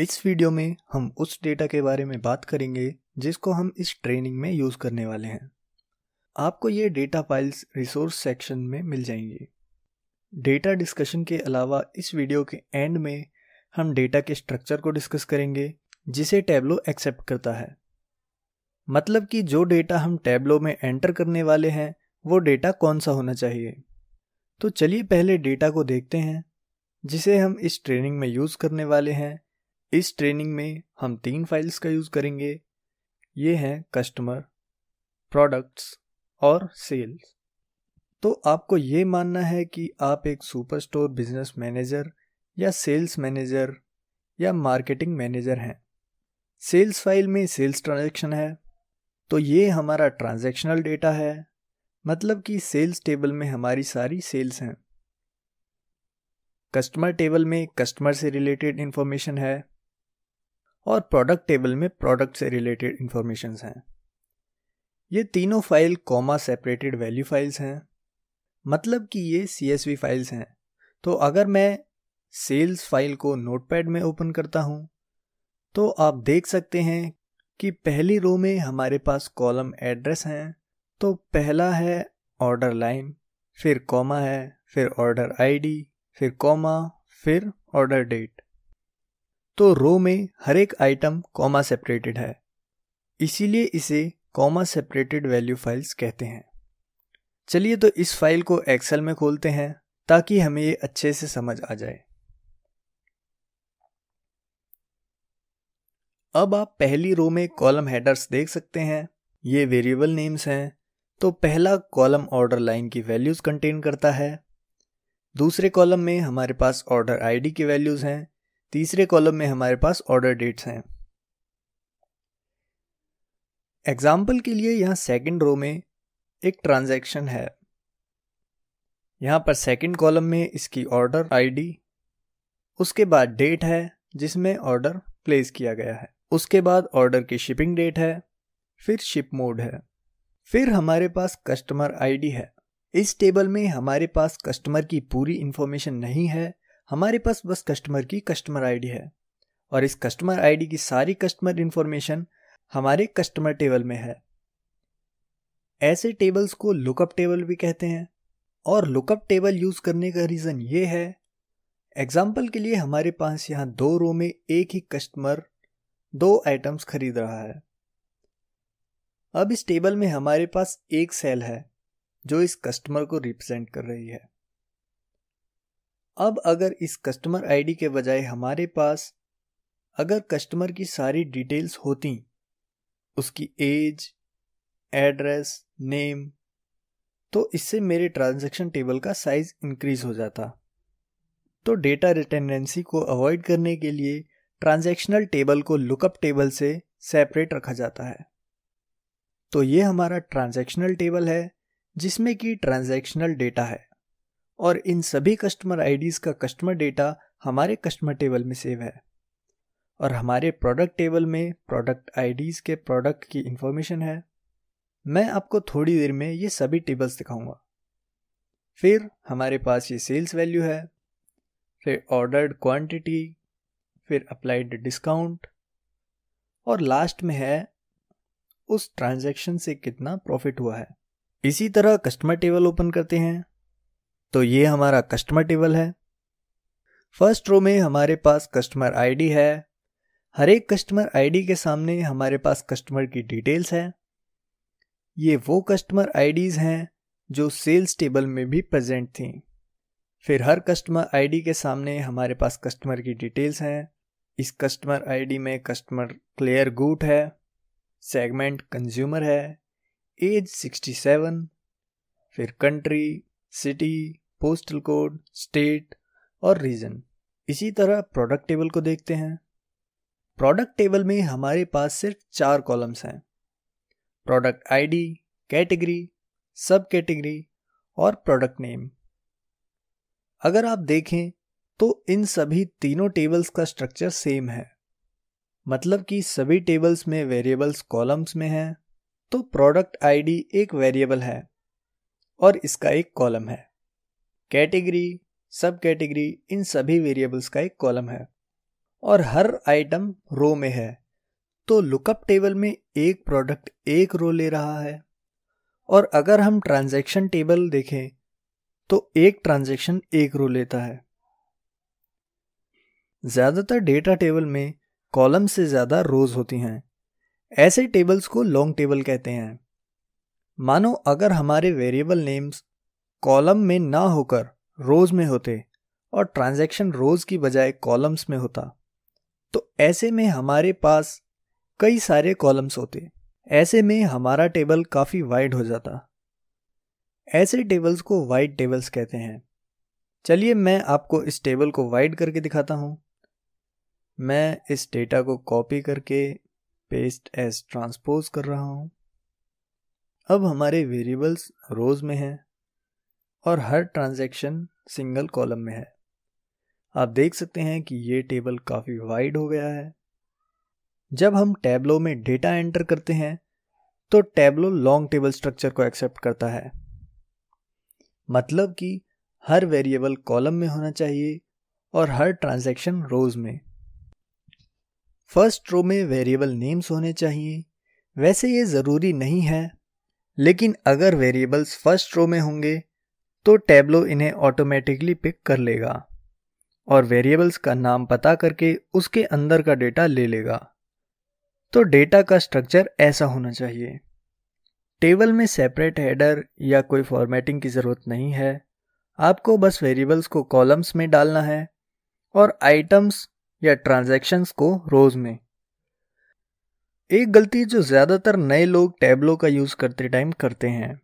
इस वीडियो में हम उस डेटा के बारे में बात करेंगे जिसको हम इस ट्रेनिंग में यूज़ करने वाले हैं। आपको ये डेटा फाइल्स रिसोर्स सेक्शन में मिल जाएँगी। डेटा डिस्कशन के अलावा इस वीडियो के एंड में हम डेटा के स्ट्रक्चर को डिस्कस करेंगे, जिसे टैबलो एक्सेप्ट करता है। मतलब कि जो डेटा हम टैबलो में एंटर करने वाले हैं, वो डेटा कौन सा होना चाहिए? तो चलिए पहले डेटा को देखते हैं, जिसे हम इस ट्रेनिंग में यूज़ करने वाले हैं। इस ट्रेनिंग में हम तीन फाइल्स का यूज़ करेंगे। ये हैं कस्टमर, प्रोडक्ट्स और सेल्स। तो आपको ये मानना है कि आप एक सुपर स्टोर बिज़नेस मैनेजर या सेल्स मैनेजर या मार्केटिंग मैनेजर हैं। सेल्स फ़ाइल में सेल्स ट्रांजैक्शन है। तो ये हमारा ट्रांजैक्शनल डेटा है। मतलब कि सेल्स टेबल में हमारी सारी सेल्स हैं। कस्टमर टेबल में कस्टमर से रिलेटेड इंफॉर्मेशन है। और प्रोडक्ट टेबल में प्रोडक्ट से रिलेटेड इंफॉर्मेशन हैं। ये तीनों file comma separated value files हैं। मतलब कि ये सीएसवी फाइल्स हैं। तो अगर मैं सेल्स फ़ाइल को नोटपैड में ओपन करता हूँ तो आप देख सकते हैं कि पहली रो में हमारे पास कॉलम एड्रेस हैं। तो पहला है ऑर्डर लाइन फिर कॉमा है, फिर ऑर्डर आईडी फिर कॉमा फिर ऑर्डर डेट तो रो में हर एक आइटम कॉमा सेपरेटेड है। इसीलिए इसे कॉमा सेपरेटेड वैल्यू फाइल्स कहते हैं। चलिए तो इस फ़ाइल को एक्सेल में खोलते हैं ताकि हमें ये अच्छे से समझ आ जाए। अब आप पहली रो में कॉलम हेडर्स देख सकते हैं। ये वेरिएबल नेम्स हैं। तो पहला कॉलम ऑर्डर लाइन की वैल्यूज़ कंटेन करता है। दूसरे कॉलम में हमारे पास ऑर्डर आईडी की वैल्यूज़ हैं। तीसरे कॉलम में हमारे पास ऑर्डर डेट्स हैं। एग्ज़ाम्पल के लिए यहाँ सेकंड रो में एक ट्रांजैक्शन है। यहाँ पर सेकंड कॉलम में इसकी ऑर्डर आईडी उसके बाद डेट है जिसमें ऑर्डर प्लेस किया गया है। उसके बाद ऑर्डर की शिपिंग डेट है, फिर शिप मोड है। फिर हमारे पास कस्टमर आईडी है। इस टेबल में हमारे पास कस्टमर की पूरी इंफॉर्मेशन नहीं है हमारे पास बस कस्टमर की कस्टमर आईडी है। और इस कस्टमर आईडी की सारी कस्टमर इंफॉर्मेशन हमारे कस्टमर टेबल में है। ऐसे टेबल्स को लुकअप टेबल भी कहते हैं। और लुकअप टेबल यूज़ करने का रीजन ये है एग्ज़ाम्पल के लिए हमारे पास यहाँ दो रो में एक ही कस्टमर दो आइटम्स खरीद रहा है। अब इस टेबल में हमारे पास एक सेल है, जो इस कस्टमर को रिप्रेजेंट कर रही है। अब अगर इस कस्टमर आईडी के बजाय हमारे पास अगर कस्टमर की सारी डिटेल्स होती, उसकी एज एड्रेस नेम तो इससे मेरे ट्रांजैक्शन टेबल का साइज़ इंक्रीज हो जाता। तो डेटा रिटेंडेंसी को अवॉइड करने के लिए ट्रांजैक्शनल टेबल को लुकअप टेबल से सेपरेट रखा जाता है। तो ये हमारा ट्रांजैक्शनल टेबल है, जिसमें कि ट्रांजैक्शनल डेटा है। और इन सभी कस्टमर आईडीज का कस्टमर डेटा हमारे कस्टमर टेबल में सेव है। और हमारे प्रोडक्ट टेबल में प्रोडक्ट आईडीज के प्रोडक्ट की इंफॉर्मेशन है। मैं आपको थोड़ी देर में ये सभी टेबल्स दिखाऊँगा। फिर हमारे पास ये सेल्स वैल्यू है, फिर ऑर्डर्ड क्वांटिटी फिर अप्लाइड डिस्काउंट और लास्ट में है, उस ट्रांजैक्शन से कितना प्रॉफिट हुआ है। इसी तरह कस्टमर टेबल ओपन करते हैं। तो ये हमारा कस्टमर टेबल है। फ़र्स्ट रो में हमारे पास कस्टमर आईडी है। हर एक कस्टमर आईडी के सामने हमारे पास कस्टमर की डिटेल्स है। ये वो कस्टमर आईडीज हैं जो सेल्स टेबल में भी प्रेजेंट थी। फिर हर कस्टमर आईडी के सामने हमारे पास कस्टमर की डिटेल्स हैं। इस कस्टमर आईडी में कस्टमर क्लियर गुड है। सेगमेंट कंज्यूमर है। एज 67 फिर country city postal code state और रीजन इसी तरह प्रोडक्ट टेबल को देखते हैं। प्रोडक्ट टेबल में हमारे पास सिर्फ़ चार कॉलम्स हैं। Product ID category sub category और प्रोडक्ट नेम अगर आप देखें तो इन सभी तीनों टेबल्स का स्ट्रक्चर सेम है। मतलब कि सभी टेबल्स में वेरिएबल्स कॉलम्स में हैं तो प्रोडक्ट आईडी एक वेरिएबल है और इसका एक कॉलम है। कैटेगरी सब कैटेगरी इन सभी वेरिएबल्स का एक कॉलम है। और हर आइटम रो में है। तो लुकअप टेबल में एक प्रोडक्ट एक रो ले रहा है। और अगर हम ट्रांजैक्शन टेबल देखें तो एक ट्रांजैक्शन एक रो लेता है। ज़्यादातर डेटा टेबल में कॉलम से ज़्यादा रोज होती हैं। ऐसे टेबल्स को लॉन्ग टेबल कहते हैं। मानो अगर हमारे वेरिएबल नेम्स कॉलम में ना होकर रोज में होते और ट्रांजैक्शन रोज की बजाय कॉलम्स में होता। तो ऐसे में हमारे पास कई सारे कॉलम्स होते। ऐसे में हमारा टेबल काफ़ी वाइड हो जाता। ऐसे टेबल्स को वाइड टेबल्स कहते हैं। चलिए मैं आपको इस टेबल को वाइड करके दिखाता हूँ। मैं इस डेटा को कॉपी करके पेस्ट एज ट्रांसपोज कर रहा हूँ। अब हमारे वेरिएबल्स रोज में हैं। और हर ट्रांजैक्शन सिंगल कॉलम में है। आप देख सकते हैं कि ये टेबल काफ़ी वाइड हो गया है। जब हम टैबलो में डेटा एंटर करते हैं तो टैबलो लॉन्ग टेबल स्ट्रक्चर को एक्सेप्ट करता है। मतलब कि हर वेरिएबल कॉलम में होना चाहिए और हर ट्रांजैक्शन रोज में। फ़र्स्ट रो में वेरिएबल नेम्स होने चाहिए। वैसे ये ज़रूरी नहीं है, लेकिन अगर वेरिएबल्स फ़र्स्ट रो में होंगे तो टैबलो इन्हें ऑटोमेटिकली पिक कर लेगा। और वेरिएबल्स का नाम पता करके उसके अंदर का डेटा ले लेगा। तो डेटा का स्ट्रक्चर ऐसा होना चाहिए। टेबल में सेपरेट हेडर या कोई फॉर्मेटिंग की ज़रूरत नहीं है। आपको बस वेरिएबल्स को कॉलम्स में डालना है और आइटम्स या ट्रांजैक्शंस को रोज में। एक गलती जो ज़्यादातर नए लोग टैबलो का यूज़ करते टाइम करते हैं।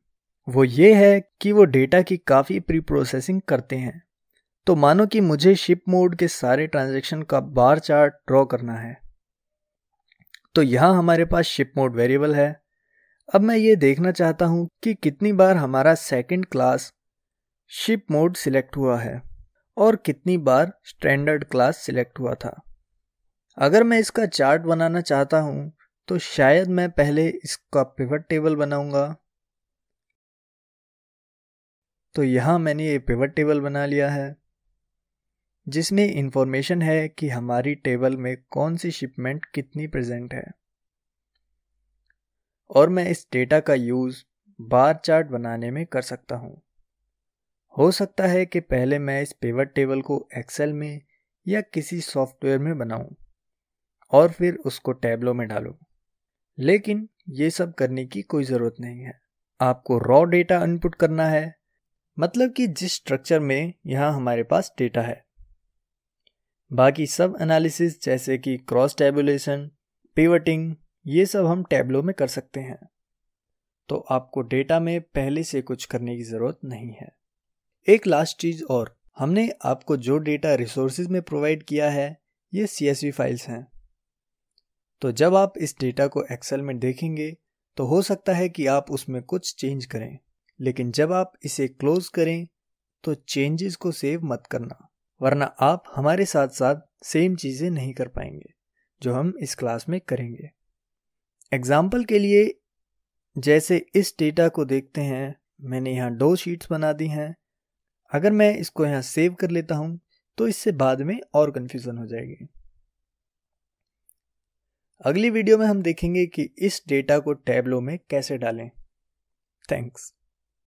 वो ये है कि वो डेटा की काफ़ी प्री प्रोसेसिंग करते हैं। तो मानो कि मुझे शिप मोड के सारे ट्रांजैक्शन का बार चार्ट ड्रॉ करना है। तो यहाँ हमारे पास शिप मोड वेरिएबल है। अब मैं ये देखना चाहता हूँ कि कितनी बार हमारा second class ship mode select हुआ है और कितनी बार स्टैंडर्ड क्लास सिलेक्ट हुआ था। अगर मैं इसका चार्ट बनाना चाहता हूँ तो शायद मैं पहले इसका पिवट टेबल बनाऊँगा। तो यहाँ मैंने ये पिवट टेबल बना लिया है, जिसमें इंफॉर्मेशन है कि हमारी टेबल में कौन सी शिपमेंट कितनी प्रेजेंट है। और मैं इस डेटा का यूज़ बार चार्ट बनाने में कर सकता हूँ। हो सकता है कि पहले मैं इस पिवट टेबल को एक्सेल में या किसी सॉफ्टवेयर में बनाऊँ और फिर उसको टैबलो में डालूं। लेकिन ये सब करने की कोई ज़रूरत नहीं है। आपको रॉ डेटा इनपुट करना है मतलब कि जिस स्ट्रक्चर में यहाँ हमारे पास डेटा है। बाकी सब एनालिसिस जैसे कि क्रॉस टेबुलेशन पिवटिंग ये सब हम टैबलो में कर सकते हैं। तो आपको डेटा में पहले से कुछ करने की ज़रूरत नहीं है। एक लास्ट चीज़ और, हमने आपको जो डेटा रिसोर्सेज में प्रोवाइड किया है, ये सीएसवी फाइल्स हैं। तो जब आप इस डेटा को एक्सेल में देखेंगे तो हो सकता है कि आप उसमें कुछ चेंज करें। लेकिन जब आप इसे क्लोज करें तो चेंजेस को सेव मत करना, वरना आप हमारे साथ साथ सेम चीज़ें नहीं कर पाएँगे, जो हम इस क्लास में करेंगे। एग्ज़ाम्पल के लिए, जैसे इस डेटा को देखते हैं, मैंने यहाँ दो शीट्स बना दी हैं। अगर मैं इसको यहाँ सेव कर लेता हूँ तो इससे बाद में और कन्फ्यूज़न हो जाएगी। अगली वीडियो में हम देखेंगे कि इस डेटा को टैबलो में कैसे डालें। थैंक्स